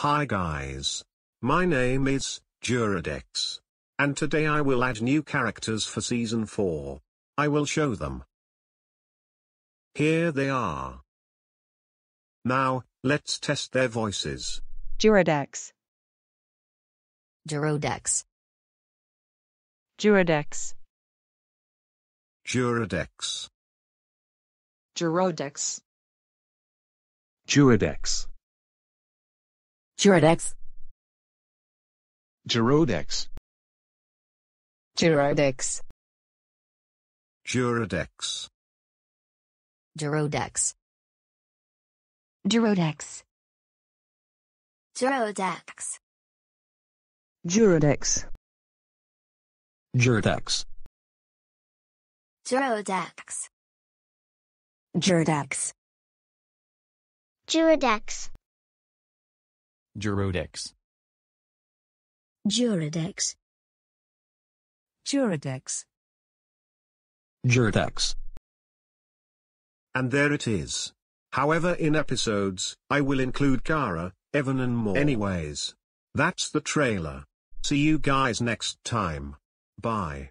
Hi guys. My name is, Jurodex. And today I will add new characters for Season 4. I will show them. Here they are. Now, let's test their voices. Duradex, Durodex, Duradex, Duradex. Durodex, Duradex, Durodex, Gyrodex, Durodex, Duradex. Durodex, Durodex. Durodex. Duradex, Jurdex, Durodex. Jurdex. Duradex. Durodex, Juradex. Juradex. Jurdex. And there it is. However in episodes, I will include Kara, Evan and more. Anyways. That's the trailer. See you guys next time. Bye.